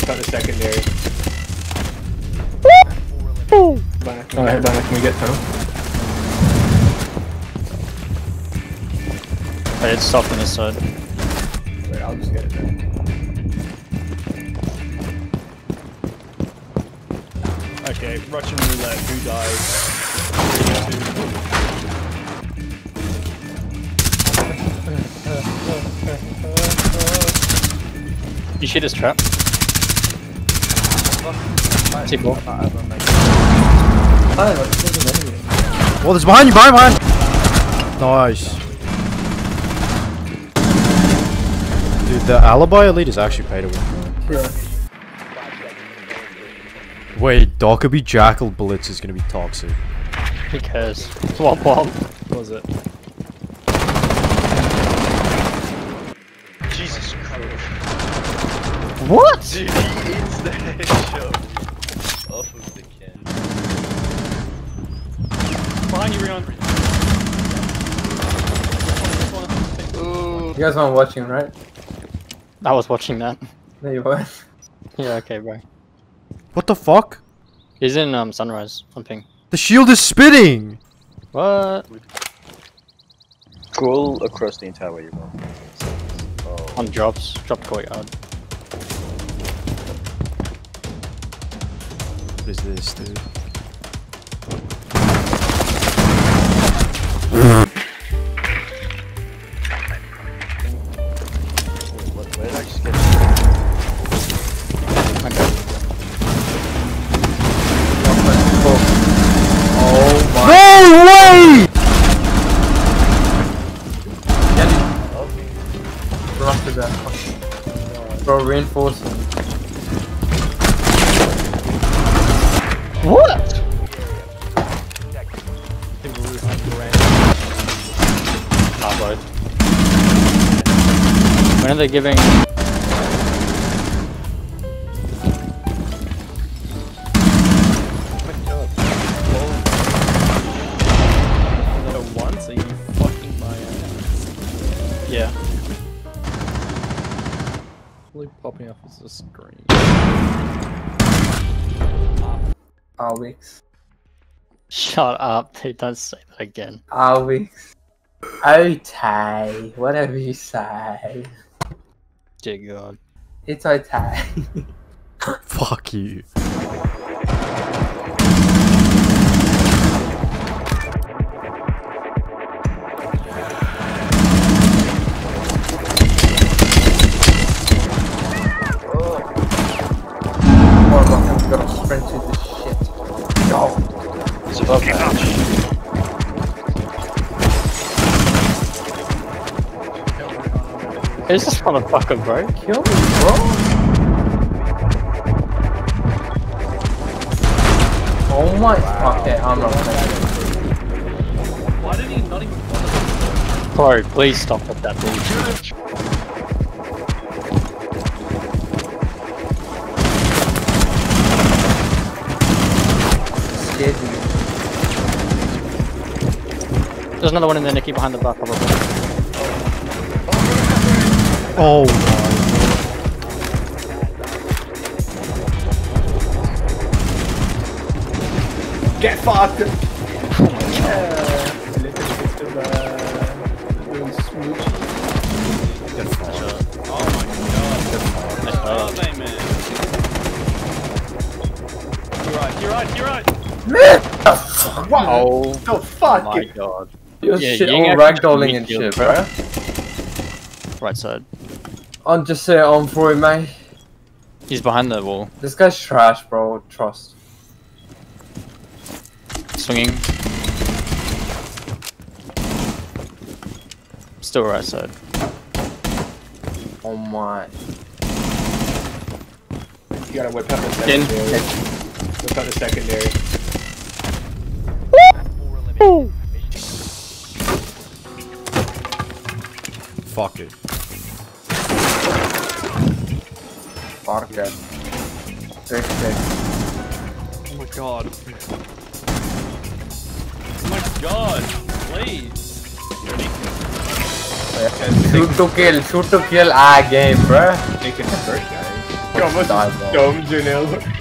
Look out the secondary. Banner, go ahead, Banner, can we get through? Wait, it's stopped on this side. Wait, I'll just get it then. Okay, Russian roulette. Who dies? You shoot his trap. T4. Oh, there's behind you, behind, behind! Nice. Dude, the alibi elite is actually paid to win. Wait, Dockerby Jackal Blitz is gonna be toxic. Who cares? Womp womp. Was it? Jesus Christ. What? Dude, he eats the headshot off of the can. Behind you, Rion. You guys aren't watching, right? I was watching that. There you weren't. Yeah, okay, bro. What the fuck? He's in um sunrise on ping. The shield is spitting! What? Scroll across the entire way you're going. Oh. On drops. Drop courtyard. Up to that. Bro, reinforcing. When are they giving? Another once, are you fucking my ass? Yeah. Really popping up as a screen. Alwix. Shut up, dude. Don't say that again. Alwix. Okay, whatever you say. Dear God. It's okay. Fuck you. Is this motherfucker, bro? Kill me, bro! Oh my. Okay, I'm not gonna. Why did he not even Bro, please stop with that bullshit. There's another one in there, Nikki, behind the bar, probably. Oh Get fucked! Oh, mate, man. You're right, you're right, you're right. Wow! Oh The fuck? my god. Your Yeah, shit all actually ragdolling and shit, bro. bro. Right side. I'm just saying on for him, mate. He's behind the wall. This guy's trash, bro. Trust. Swinging. Still right side. Oh my. You gotta whip out the In. secondary. Whip out the secondary. Fuck it. Fuck it. Six, six. Oh my god. Oh my god, please. Shoot to kill, shoot to kill, ah game, bruh. Make it hurt, guys. fucking almost die, bro. domed Janelle.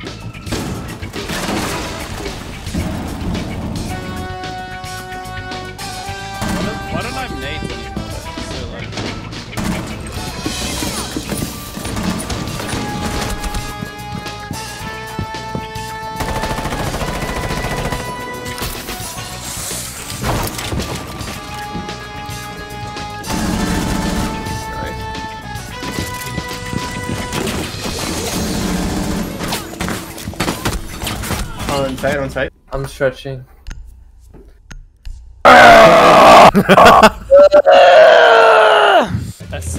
On site, on site. I'm stretching. that's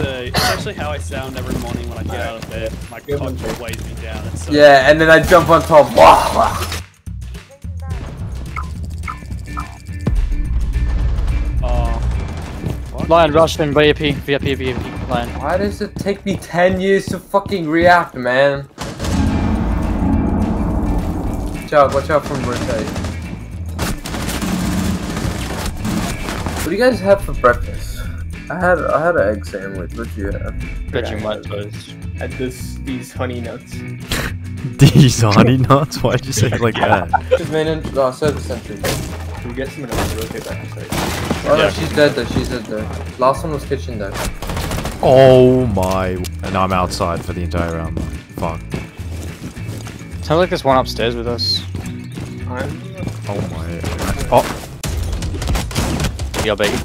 uh, it's actually how I sound every morning when I get out of bed. My Good cock Jake. weighs me down. It's so Yeah, and then I jump on top. Wah, wah. Oh, Lion, rush in VIP, VIP, VIP, Lion. Why does it take me 10 years to fucking react, man? Watch out, watch out from rotate. What do you guys have for breakfast? I had I had an egg sandwich. What do you have? Vegemite white toast. At this, these honey nuts. These honey nuts? Why'd you say it like that? Just main in uh, service century. Can we get someone else to rotate back to site? Oh no, she's dead though. She's dead though. Last one was kitchen though. Oh my. And I'm outside for the entire round. Fuck. Sounds like there's one upstairs with us. I'm Oh my. Oh, Yo, baby.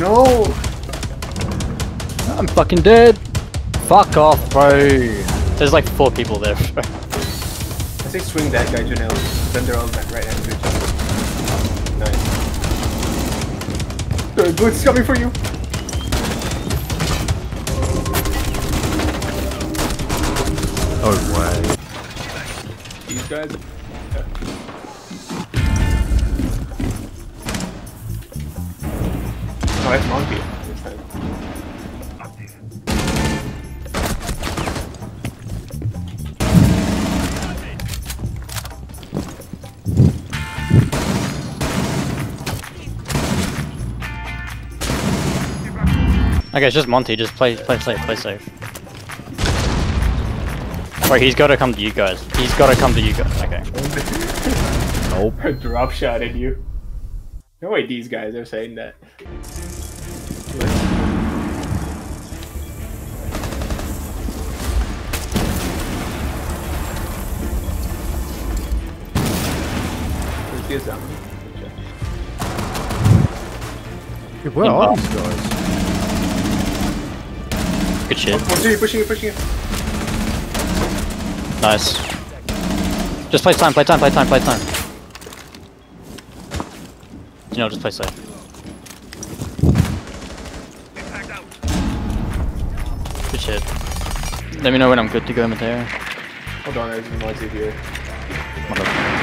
no. I'm fucking dead. Fuck off, bro. There's like four people there. I say swing that guy, Janelle. Then they're back right next to each other. Nice. The Blitz is coming for you. Oh way. These guys. Oh, that's Monkey. Okay, it's just Monty. Just play, play safe, play safe. Wait, he's got to come to you guys. He's got to come to you guys. Okay. Nope. A drop shot at you. No way these guys are saying that. Where's the zombie? Hey, Where are these guys? Good shit. Pushing it, pushing it, pushing it. Nice. Just play time, play time, play time, play time. You know, just play safe. Good shit. Let me know when I'm good to go, Mateo. Hold on, there's Mozzie here.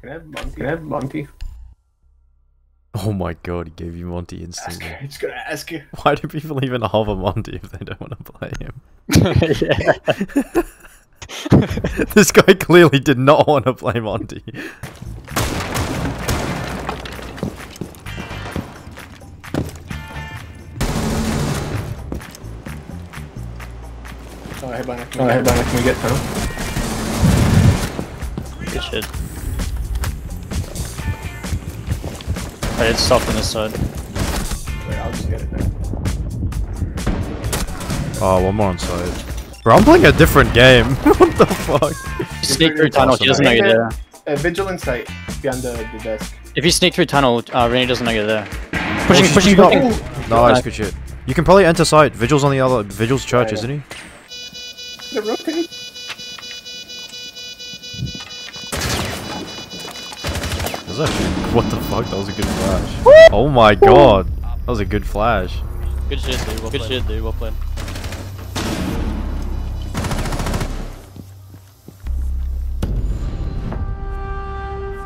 Can I have Monty? Can I have Monty? Oh my god, he gave you Monty Ask instantly. her. I'm gonna ask you. Why do people even hover Monty if they don't want to play him? yeah. this guy clearly did not want to play Monty. Oh, headbana. Oh. Can we get tunnel? Good shit. I did stuff on this side. Wait, I'll just get it then. Oh, one more on side. Bro, I'm playing a different game. what the fuck? Sneak through tunnel, he doesn't know you're there. Uh, vigilance sight behind the, the desk. If you sneak through tunnel, uh, Rennie doesn't know you're there. Pushing, she's pushing, got- pushing. Nice, good shit. You can probably enter site. Vigil's on the other. Vigil's church, Yeah, yeah. isn't he? The rotate. what the fuck? That was a good flash. Oh my god. That was a good flash. Good shit, dude. Well good played. shit, dude. Well played.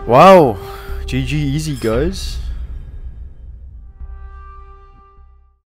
Wow. GG easy, guys.